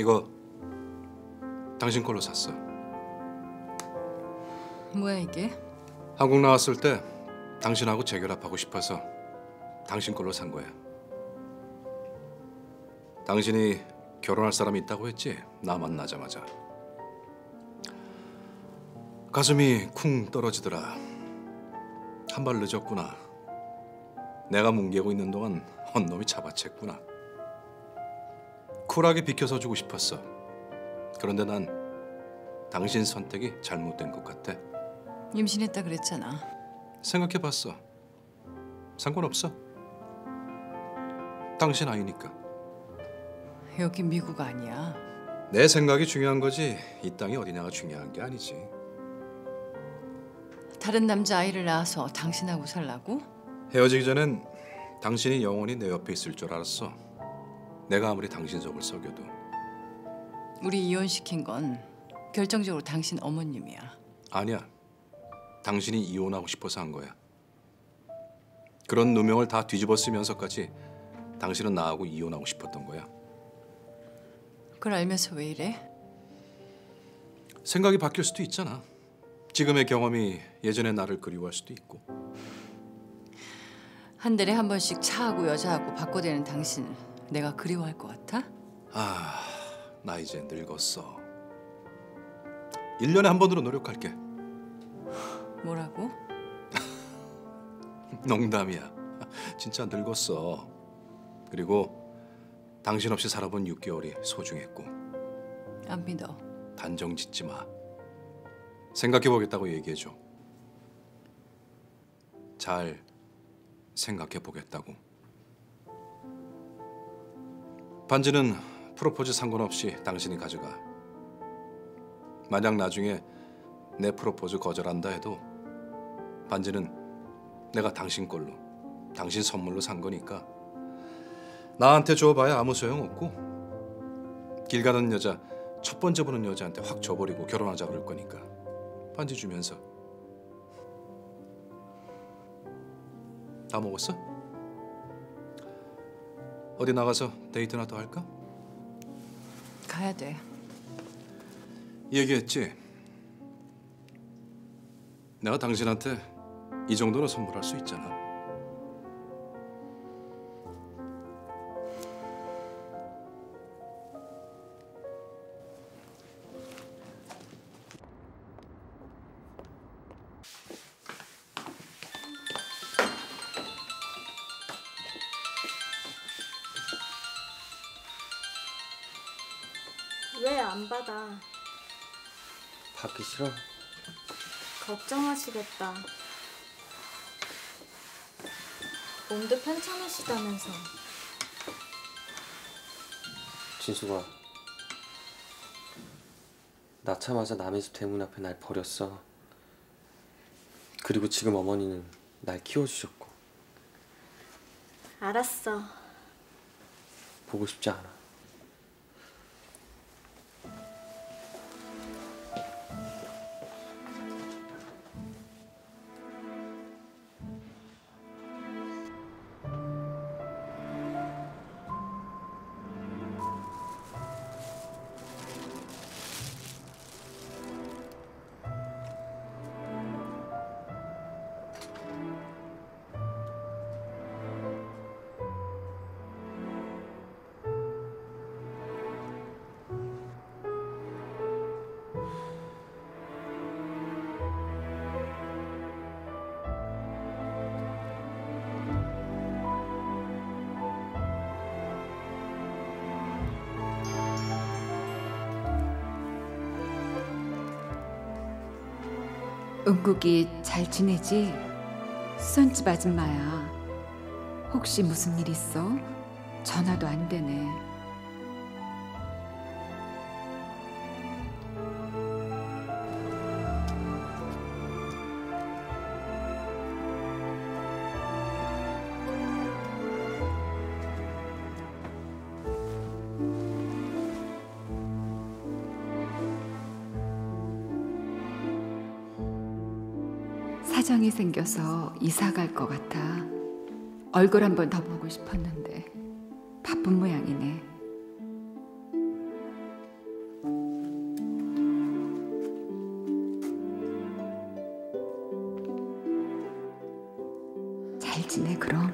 이거 당신 걸로 샀어. 뭐야 이게? 한국 나왔을 때 당신하고 재결합하고 싶어서 당신 걸로 산 거야. 당신이 결혼할 사람이 있다고 했지? 나 만나자마자. 가슴이 쿵 떨어지더라. 한 발 늦었구나. 내가 뭉개고 있는 동안 헌놈이 잡아챘구나. 쿨하게 비켜서 주고 싶었어. 그런데 난 당신 선택이 잘못된 것 같아. 임신했다 그랬잖아. 생각해봤어. 상관없어. 당신 아이니까. 여기 미국 아니야. 내 생각이 중요한 거지 이 땅이 어디냐가 중요한 게 아니지. 다른 남자 아이를 낳아서 당신하고 살라고? 헤어지기 전엔 당신이 영원히 내 옆에 있을 줄 알았어. 내가 아무리 당신 속을 썩여도. 우리 이혼시킨 건 결정적으로 당신 어머님이야. 아니야. 당신이 이혼하고 싶어서 한 거야. 그런 누명을 다 뒤집어 쓰면서까지 당신은 나하고 이혼하고 싶었던 거야. 그걸 알면서 왜 이래? 생각이 바뀔 수도 있잖아. 지금의 경험이 예전의 나를 그리워할 수도 있고. 한 달에 한 번씩 차하고 여자하고 바꿔대는 당신 내가 그리워할 것 같아? 아, 나 이제 늙었어. 1년에 한 번으로 노력할게. 뭐라고? 농담이야. 진짜 늙었어. 그리고 당신 없이 살아본 6개월이 소중했고 안 믿어. 단정 짓지 마. 생각해 보겠다고 얘기해 줘. 잘 생각해 보겠다고. 반지는 프로포즈 상관없이 당신이 가져가. 만약 나중에 내 프로포즈 거절한다 해도 반지는 내가 당신 걸로, 당신 선물로 산 거니까 나한테 줘봐야 아무 소용 없고 길 가는 여자 첫 번째 보는 여자한테 확 줘버리고 결혼하자 그럴 거니까 반지 주면서 다 먹었어? 어디 나가서 데이트나 더 할까? 가야 돼. 얘기했지. 내가 당신한테 이 정도는 선물할 수 있잖아. 왜 안 받아? 받기 싫어. 걱정하시겠다. 몸도 편찮으시다면서. 진수가 낳자마자 남의 집 대문 앞에 날 버렸어. 그리고 지금 어머니는 날 키워주셨고 알았어. 보고 싶지 않아. 은국이 잘 지내지? 수선집 아줌마야. 혹시 무슨 일 있어? 전화도 안 되네. 사정이 생겨서 이사 갈 것 같아. 얼굴 한 번 더 보고 싶었는데 바쁜 모양이네. 잘 지내 그럼.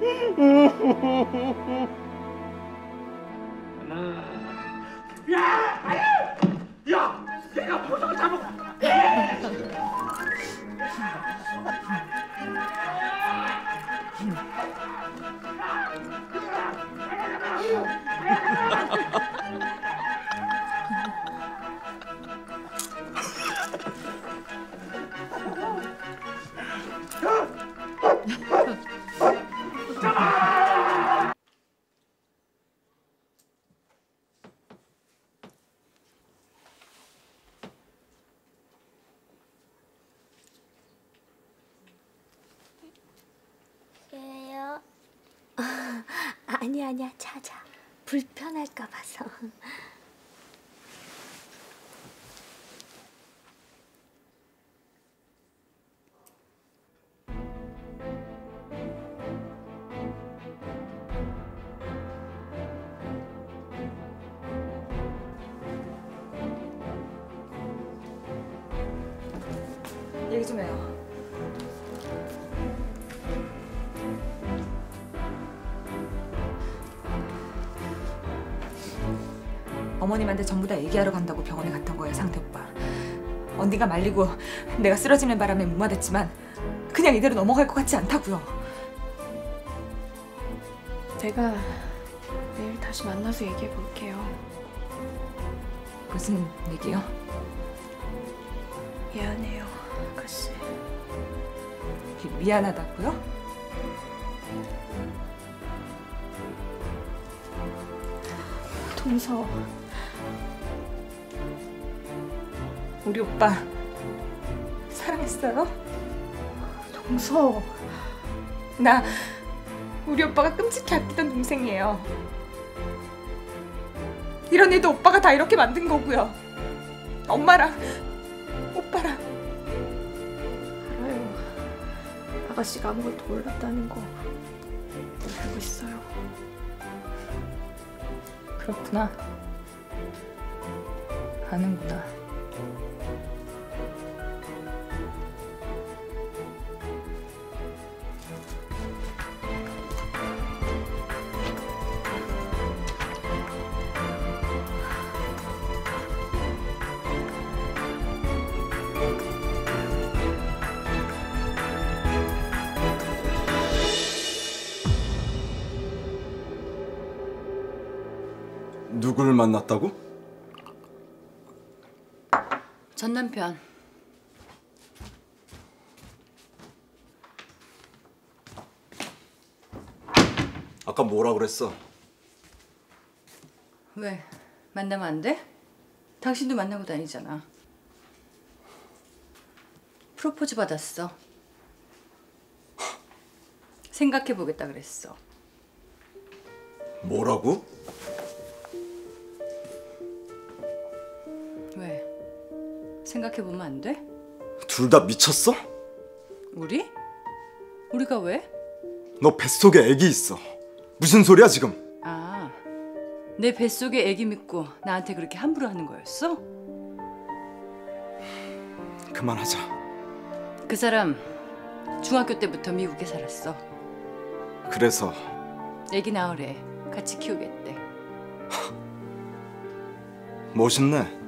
Ha ha! 아니 아니야 자자. 불편할까 봐서. 얘기 좀 해요. 어머님한테 전부 다 얘기하러 간다고 병원에 갔던 거예요, 상태 오빠. 언니가 말리고 내가 쓰러지는 바람에 무마됐지만 그냥 이대로 넘어갈 것 같지 않다고요. 내가 내일 다시 만나서 얘기해 볼게요. 무슨 얘기요? 미안해요, 아가씨. 미- 미안하다고요? 동서, 우리 오빠 사랑했어요? 동서. 나 우리 오빠가 끔찍히 아끼던 동생이에요. 이런 애도 오빠가 다 이렇게 만든 거고요. 엄마랑 오빠랑 알아요. 아가씨가 아무것도 몰랐다는 거 알고 있어요. 그렇구나. 아는구나. 만났다고? 전 남편. 아까 뭐라 그랬어? 왜? 만나면 안 돼? 당신도 만나고 다니잖아. 프로포즈 받았어. 생각해 보겠다 그랬어. 뭐라고? 생각해 보면 안 돼? 둘 다 미쳤어? 우리? 우리가 왜? 너 뱃속에 애기 있어. 무슨 소리야 지금? 아, 내 뱃속에 애기 믿고 나한테 그렇게 함부로 하는 거였어? 그만하자. 그 사람 중학교 때부터 미국에 살았어. 그래서 애기 낳으래. 같이 키우겠대. 멋있네.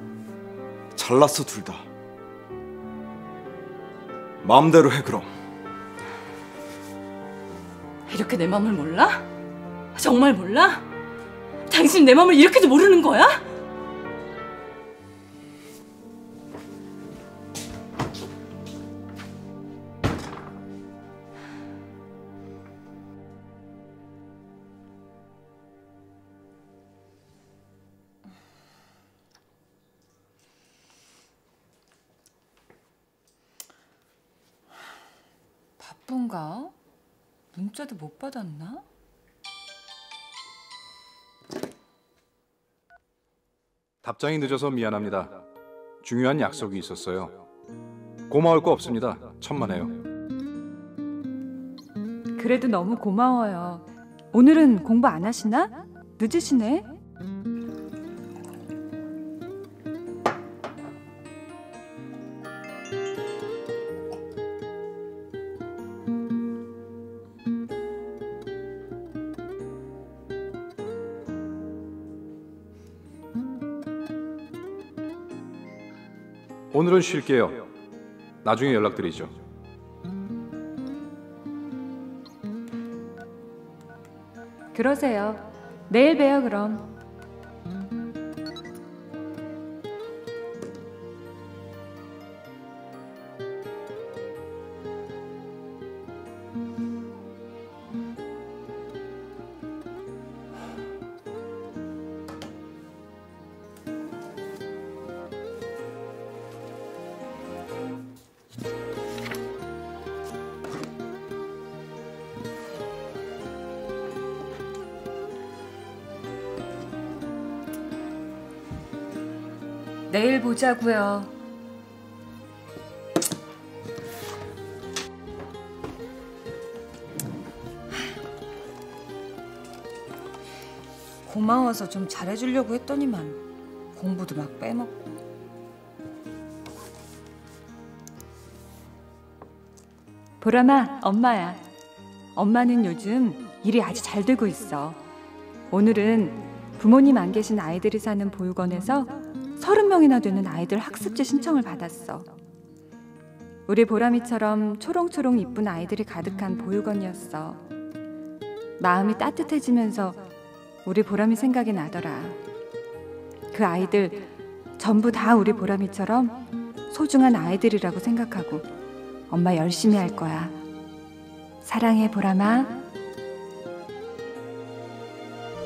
잘났어 둘 다. 마음대로 해 그럼. 이렇게 내 마음을 몰라? 정말 몰라? 당신 내 마음을 이렇게도 모르는 거야? 바쁜가? 문자도 못 받았나? 답장이 늦어서 미안합니다. 중요한 약속이 있었어요. 고마울 거 없습니다. 천만에요. 그래도 너무 고마워요. 오늘은 공부 안 하시나? 늦으시네. 오늘은 쉴게요. 나중에 연락드리죠. 그러세요. 내일 봬요, 그럼. 내일 보자고요. 고마워서 좀 잘해주려고 했더니만 공부도 막 빼먹고. 보람아, 엄마야. 엄마는 요즘 일이 아주 잘 되고 있어. 오늘은 부모님 안 계신 아이들이 사는 보육원에서 서른 명이나 되는 아이들 학습지 신청을 받았어. 우리 보람이처럼 초롱초롱 이쁜 아이들이 가득한 보육원이었어. 마음이 따뜻해지면서 우리 보람이 생각이 나더라. 그 아이들 전부 다 우리 보람이처럼 소중한 아이들이라고 생각하고 엄마 열심히 할 거야. 사랑해 보람아.